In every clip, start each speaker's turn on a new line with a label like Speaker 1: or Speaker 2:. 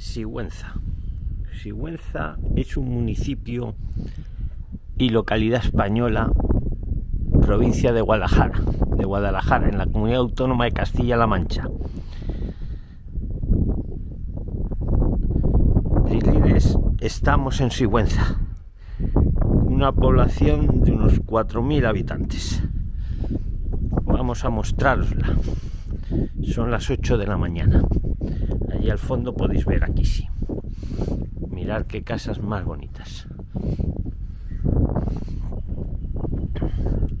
Speaker 1: Sigüenza. Sigüenza es un municipio y localidad española, provincia de Guadalajara, de Guadalajara, en la comunidad autónoma de Castilla-La Mancha. estamos en Sigüenza, una población de unos 4.000 habitantes. Vamos a mostrarosla. Son las 8 de la mañana. Allí al fondo podéis ver aquí sí. Mirad qué casas más bonitas.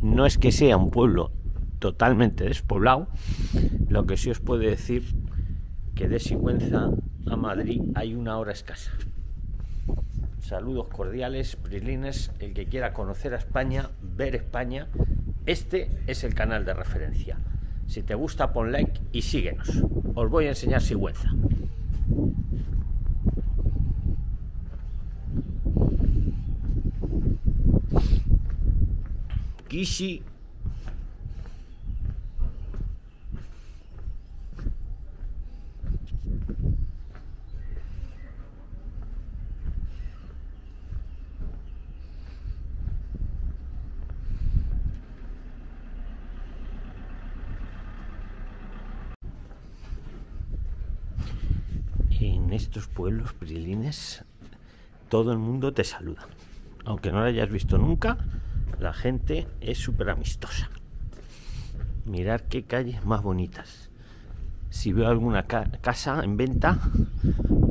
Speaker 1: No es que sea un pueblo totalmente despoblado, lo que sí os puedo decir que de Sigüenza a Madrid hay una hora escasa. Saludos cordiales, Prilines, el que quiera conocer a España, ver España, este es el canal de referencia. Si te gusta, pon like y síguenos. Os voy a enseñar Sigüenza. En estos pueblos brilines todo el mundo te saluda. Aunque no lo hayas visto nunca, la gente es súper amistosa. Mirar qué calles más bonitas. Si veo alguna casa en venta,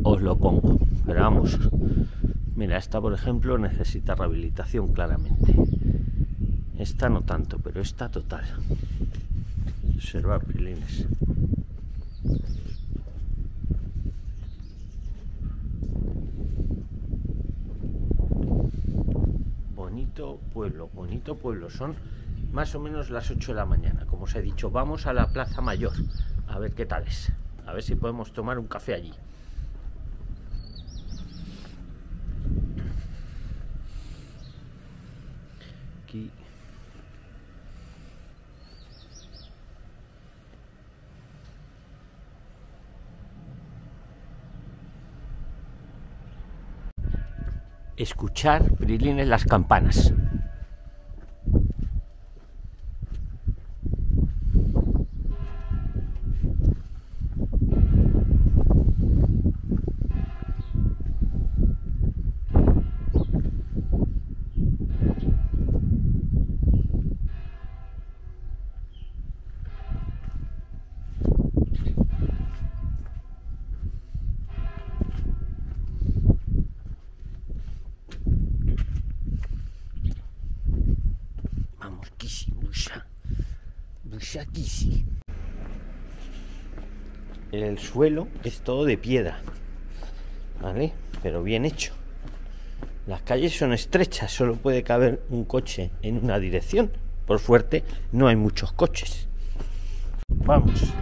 Speaker 1: os lo pongo. Pero vamos, mira, esta por ejemplo necesita rehabilitación claramente. Esta no tanto, pero esta total. Observa prilines. pueblo, pueblo. Son más o menos las 8 de la mañana. Como os he dicho, vamos a la Plaza Mayor. A ver qué tal es. A ver si podemos tomar un café allí. Aquí escuchar brilines las campanas. El suelo es todo de piedra, ¿vale? Pero bien hecho. Las calles son estrechas, solo puede caber un coche en una dirección. Por suerte, no hay muchos coches. Vamos,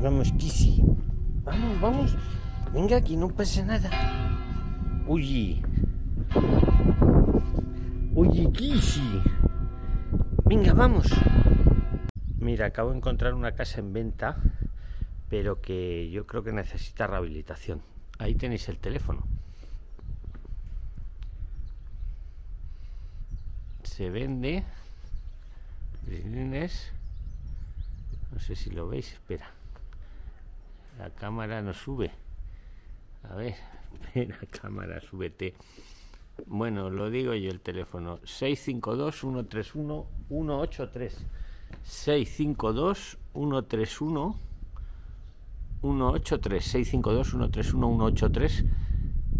Speaker 1: vamos, Kisi. Vamos, vamos. Venga, aquí no pasa nada. Uy. Uy, Kisi. Venga, vamos. Mira, acabo de encontrar una casa en venta, pero que yo creo que necesita rehabilitación. Ahí tenéis el teléfono. Se vende. No sé si lo veis, espera. La cámara no sube. A ver, la cámara, súbete. Bueno, lo digo yo el teléfono. 652 131 183. 652 131 183 652 131 183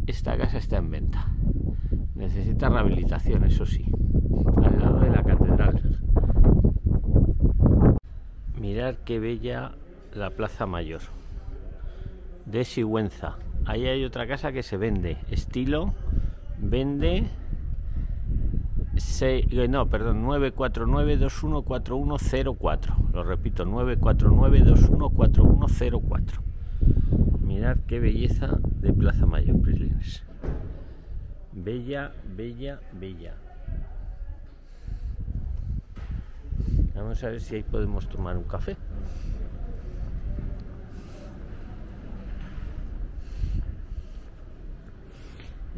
Speaker 1: esta casa está en venta. Necesita rehabilitación eso sí. Al lado de la catedral. Mirar qué bella la plaza mayor. De Sigüenza ahí hay otra casa que se vende estilo vende eh, no, perdón, 949-214104. Lo repito, 949-214104. Mirad qué belleza de Plaza Mayor, Prislines. Bella, bella, bella. Vamos a ver si ahí podemos tomar un café.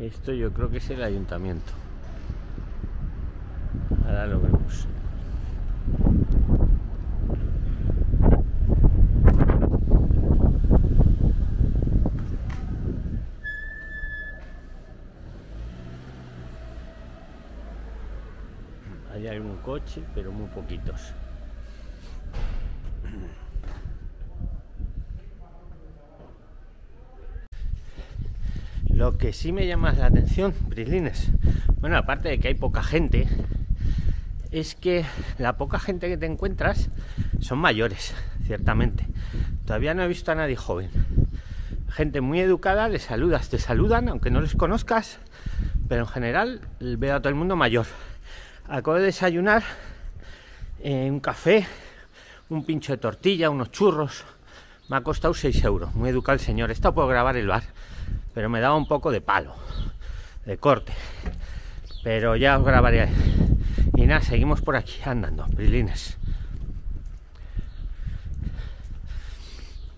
Speaker 1: Esto yo creo que es el ayuntamiento. Ahora lo vemos. Ahí hay un coche, pero muy poquitos. Lo que sí me llama la atención, Prislines, bueno, aparte de que hay poca gente, es que la poca gente que te encuentras son mayores, ciertamente. Todavía no he visto a nadie joven. Gente muy educada, les saludas, te saludan, aunque no les conozcas, pero en general veo a todo el mundo mayor. Acabo de desayunar un café, un pincho de tortilla, unos churros. Me ha costado 6 euros. Muy educado el señor. Esto puedo grabar el bar pero me daba un poco de palo, de corte. Pero ya os grabaré. Y nada, seguimos por aquí andando, brilines.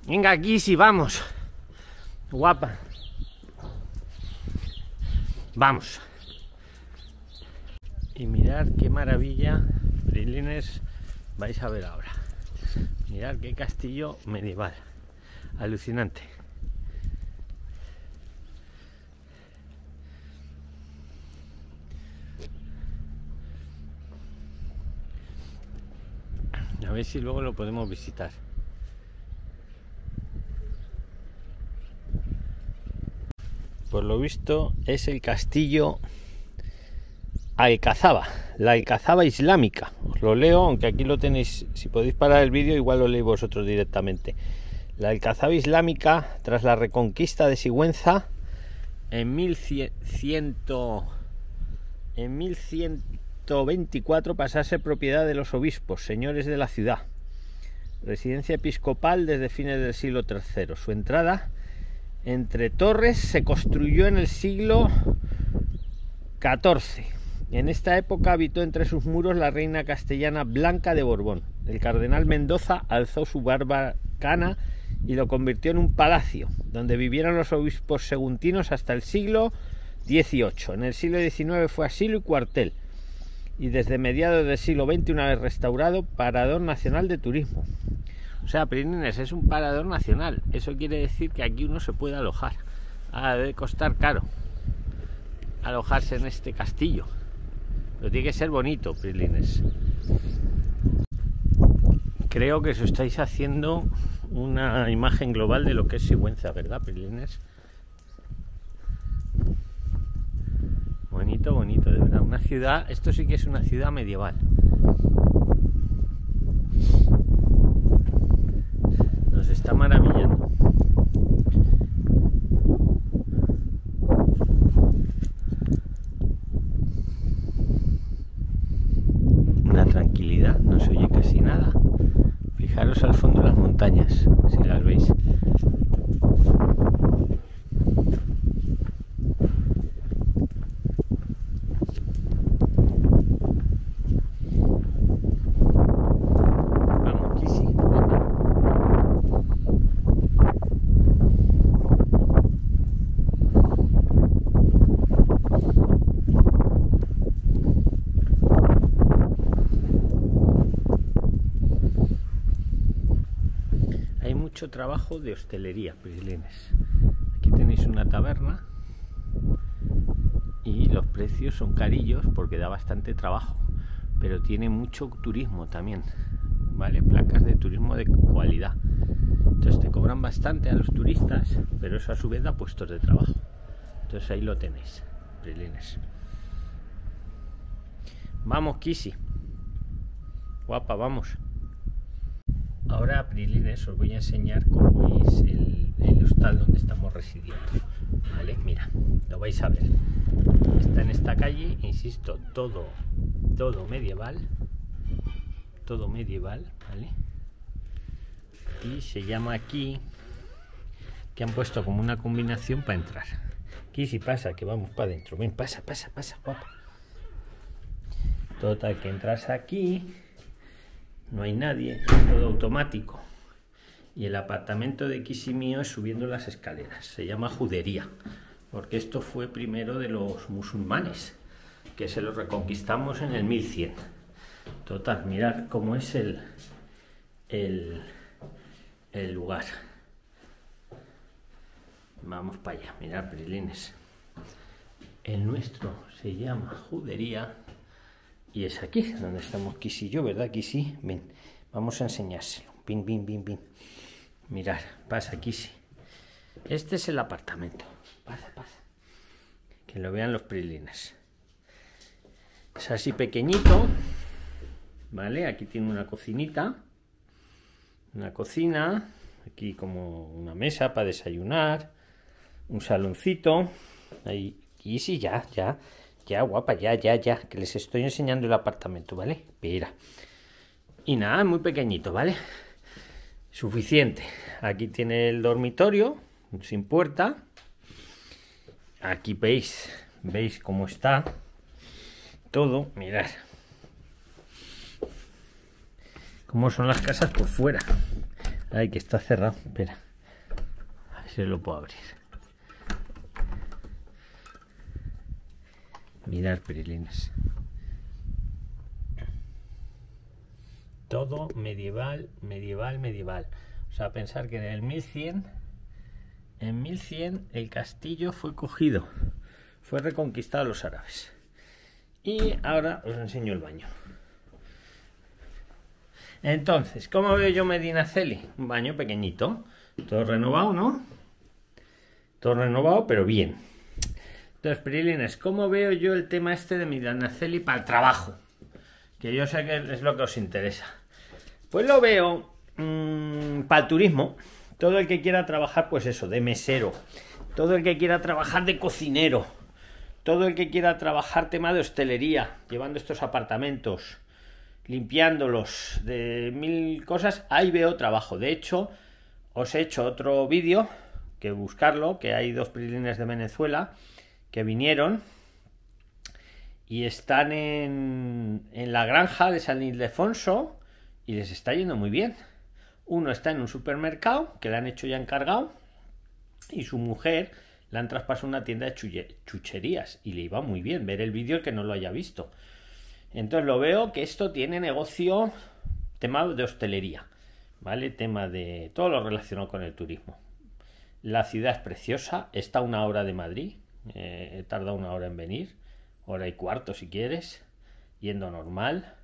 Speaker 1: Venga aquí si vamos. Guapa. Vamos. Y mirar qué maravilla, brilines, vais a ver ahora. Mirar qué castillo medieval. Alucinante. A ver si luego lo podemos visitar. Por lo visto es el castillo Alcazaba, la Alcazaba islámica. Os lo leo, aunque aquí lo tenéis, si podéis parar el vídeo, igual lo leéis vosotros directamente. La Alcazaba islámica, tras la reconquista de Sigüenza en 1100, en 1100 24 pasase propiedad de los obispos, señores de la ciudad. Residencia episcopal desde fines del siglo III. Su entrada entre torres se construyó en el siglo XIV. En esta época habitó entre sus muros la reina castellana Blanca de Borbón. El cardenal Mendoza alzó su barbacana y lo convirtió en un palacio, donde vivieron los obispos seguntinos hasta el siglo XVIII. En el siglo XIX fue asilo y cuartel y desde mediados del siglo XX, una vez restaurado, Parador Nacional de Turismo. O sea, Prinines es un parador nacional. Eso quiere decir que aquí uno se puede alojar. Ah, debe costar caro alojarse en este castillo. Pero tiene que ser bonito, Prilines. Creo que os estáis haciendo una imagen global de lo que es Sigüenza, ¿verdad, Prilines? Bonito, bonito. Una ciudad, esto sí que es una ciudad medieval. Nos está maravillando. Una tranquilidad, no se oye casi nada. Fijaros al fondo las montañas, si las veis. Trabajo de hostelería, Prislines. Aquí tenéis una taberna y los precios son carillos porque da bastante trabajo, pero tiene mucho turismo también, ¿vale? Placas de turismo de cualidad. Entonces te cobran bastante a los turistas, pero eso a su vez da puestos de trabajo. Entonces ahí lo tenéis, Prislines. Vamos, Kisi. Guapa, vamos. Ahora, Prilines, os voy a enseñar cómo es el, hostal donde estamos residiendo. ¿Vale? Mira, lo vais a ver. Está en esta calle, insisto, todo, todo medieval. Todo medieval, ¿vale? Y se llama aquí, que han puesto como una combinación para entrar. Aquí si pasa, que vamos para adentro. Ven, pasa, pasa, pasa, guapa. Total, que entras aquí no hay nadie, todo automático. Y el apartamento de Kisimio es subiendo las escaleras, se llama Judería, porque esto fue primero de los musulmanes, que se lo reconquistamos en el 1100. Total, mirad cómo es el, el, el lugar. Vamos para allá, mirad, Prilines. El nuestro se llama Judería y es aquí donde estamos Kisi y yo, ¿verdad? Sí. Ven, vamos a enseñárselo. Bin, bin, bin, bin. Mirar, pasa sí. Este es el apartamento. Pasa, pasa. Que lo vean los prilines. Es así pequeñito. ¿Vale? Aquí tiene una cocinita. Una cocina. Aquí como una mesa para desayunar. Un saloncito. Ahí. Y sí, ya, ya. Ya, guapa, ya, ya, ya. Que les estoy enseñando el apartamento, ¿vale? Mira. Y nada, muy pequeñito, ¿vale? Suficiente. Aquí tiene el dormitorio, sin puerta. Aquí veis, veis cómo está todo. Mirad. Cómo son las casas por fuera. Ay, que está cerrado. Espera. A ver si lo puedo abrir. Mirar perilines. Todo medieval, medieval, medieval. O sea, pensar que en el 1100, en 1100 el castillo fue cogido, fue reconquistado a los árabes. Y ahora os enseño el baño. Entonces, ¿cómo veo yo Medina Celi? Un baño pequeñito, todo renovado, ¿no? Todo renovado, pero bien. Entonces, Prilines, ¿cómo veo yo el tema este de mi Danaceli para el trabajo? Que yo sé que es lo que os interesa. Pues lo veo mmm, para el turismo. Todo el que quiera trabajar, pues eso, de mesero. Todo el que quiera trabajar de cocinero. Todo el que quiera trabajar tema de hostelería, llevando estos apartamentos, limpiándolos, de mil cosas, ahí veo trabajo. De hecho, os he hecho otro vídeo, que buscarlo, que hay dos prilines de Venezuela, que vinieron y están en, en la granja de San Ildefonso y les está yendo muy bien. Uno está en un supermercado que le han hecho ya encargado y su mujer le han traspasado una tienda de chucherías y le iba muy bien ver el vídeo que no lo haya visto. Entonces lo veo que esto tiene negocio, tema de hostelería, ¿vale? Tema de todo lo relacionado con el turismo. La ciudad es preciosa, está a una hora de Madrid, eh, he tardado una hora en venir, hora y cuarto si quieres, yendo normal.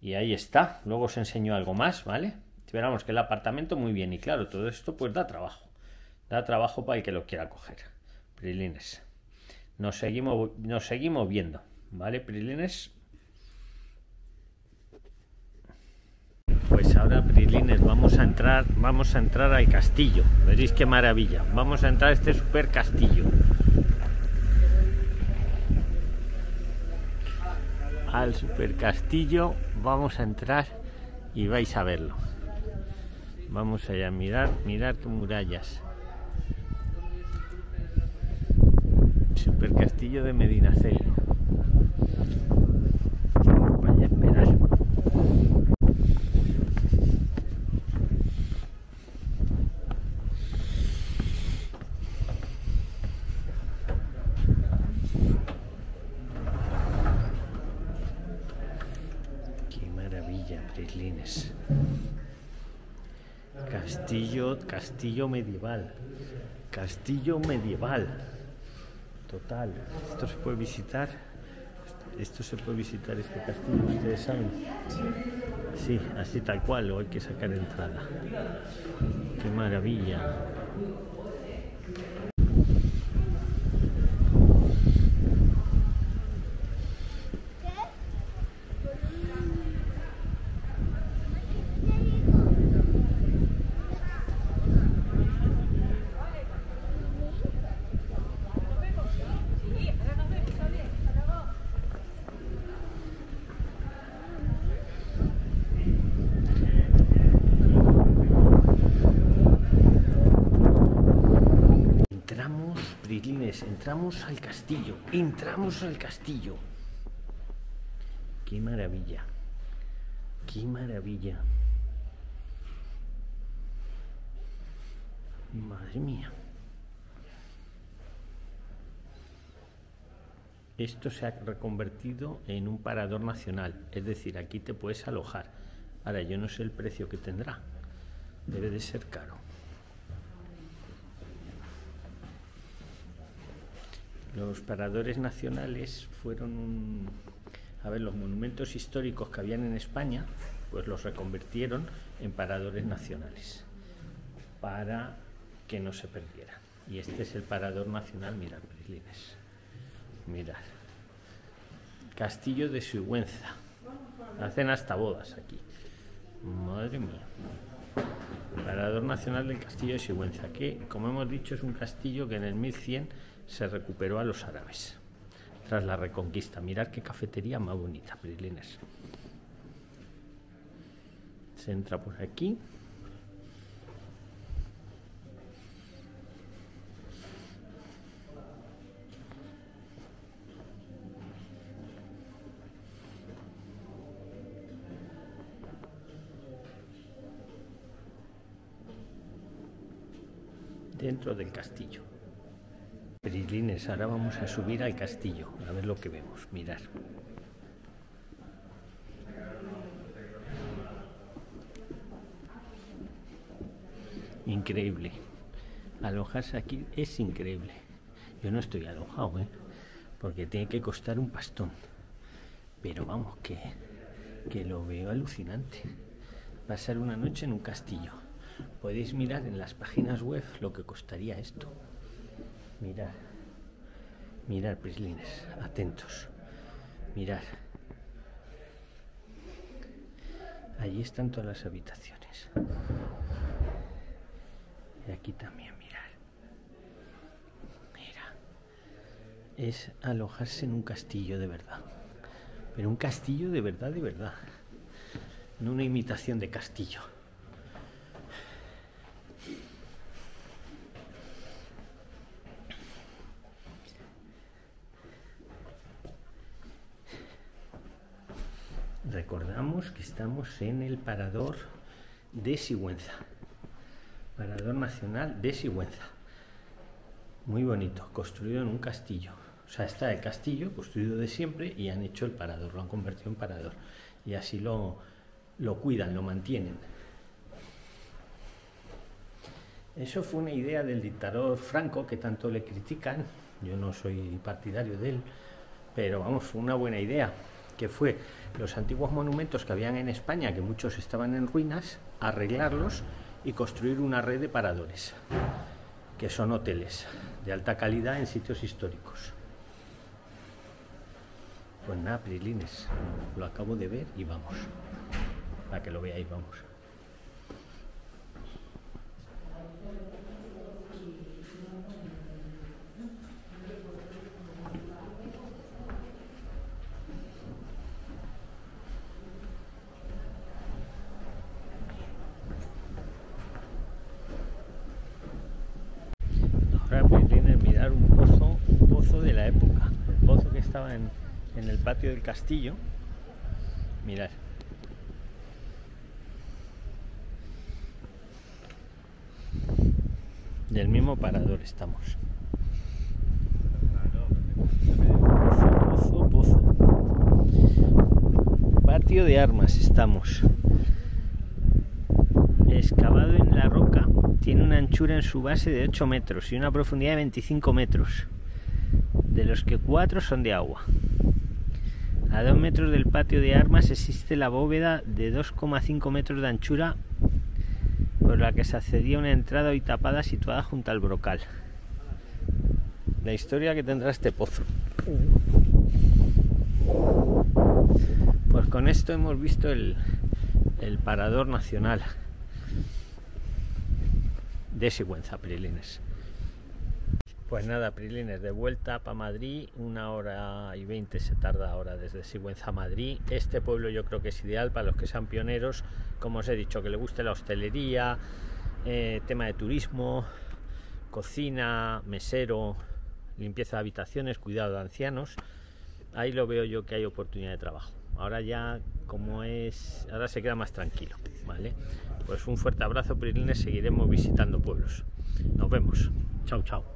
Speaker 1: Y ahí está. Luego os enseño algo más, ¿vale? Esperamos que el apartamento muy bien. Y claro, todo esto pues da trabajo. Da trabajo para el que lo quiera coger. Prilines. Nos seguimos, nos seguimos viendo. ¿Vale, Prilines? Pues ahora, Prilines, vamos a entrar, vamos a entrar al castillo. Veréis qué maravilla. Vamos a entrar a este super castillo. al super castillo vamos a entrar y vais a verlo vamos allá mirar mirar qué murallas super castillo de Medinaceli Castillo, castillo medieval. Castillo medieval. Total. Esto se puede visitar. Esto se puede visitar este castillo, ustedes. Sí, así tal cual, o hay que sacar entrada. Qué maravilla. Entramos al castillo, entramos al castillo. Qué maravilla, qué maravilla. Madre mía. esto se ha reconvertido en un parador nacional, es decir, aquí te puedes alojar. Ahora, yo no sé el precio que tendrá, debe de ser caro. Los paradores nacionales fueron, a ver, los monumentos históricos que habían en España, pues los reconvirtieron en paradores nacionales para que no se perdieran. Y este es el parador nacional, mirad, Prislines. Mirad. Castillo de Sigüenza. Hacen hasta bodas aquí. Madre mía. Parador Nacional del Castillo de Sigüenza, que como hemos dicho es un castillo que en el 1100 se recuperó a los árabes tras la reconquista. Mirad qué cafetería más bonita, Prislines. Se entra por aquí. dentro del castillo. Prislines, ahora vamos a subir al castillo, a ver lo que vemos, mirar. Increíble. Alojarse aquí es increíble. Yo no estoy alojado, ¿eh? porque tiene que costar un pastón. Pero vamos, que, que lo veo alucinante. Pasar una noche en un castillo. Podéis mirar en las páginas web lo que costaría esto. Mirar. Mirar, prislines. Atentos. Mirar. Allí están todas las habitaciones. Y aquí también, mirar. Mira. Es alojarse en un castillo de verdad. Pero un castillo de verdad, de verdad. No una imitación de castillo. Recordamos que estamos en el parador de Sigüenza. Parador Nacional de Sigüenza. Muy bonito, construido en un castillo. O sea, está el castillo construido de siempre y han hecho el parador, lo han convertido en parador. Y así lo, lo cuidan, lo mantienen. Eso fue una idea del dictador Franco que tanto le critican. Yo no soy partidario de él, pero vamos, fue una buena idea que fue los antiguos monumentos que habían en España, que muchos estaban en ruinas, arreglarlos y construir una red de paradores, que son hoteles de alta calidad en sitios históricos. Pues nada, Prilines, lo acabo de ver y vamos, para que lo veáis, vamos. mirar un pozo, un pozo de la época, el pozo que en el patio del castillo. Mirad. Del mismo parador estamos. Pozo, pozo, pozo. Patio de armas estamos. Excavado en la roca tiene una anchura en su base de 8 metros y una profundidad de 25 metros, de los que 4 son de agua. A 2 metros del patio de armas existe la bóveda de 2,5 metros de anchura por la que se accedía una entrada hoy tapada situada junto al brocal. La historia que tendrá este pozo. Pues con esto hemos visto el, el parador nacional de Sigüenza, Prilines. Pues nada, Prilines, de vuelta para Madrid, una hora y veinte se tarda ahora desde Sigüenza a Madrid. Este pueblo yo creo que es ideal para los que sean pioneros, como os he dicho, que le guste la hostelería, eh, tema de turismo, cocina, mesero, limpieza de habitaciones, cuidado de ancianos. Ahí lo veo yo que hay oportunidad de trabajo. Ahora ya, como es, ahora se queda más tranquilo, ¿vale? Pues un fuerte abrazo, Prilines, seguiremos visitando pueblos. Nos vemos. Chao, chao.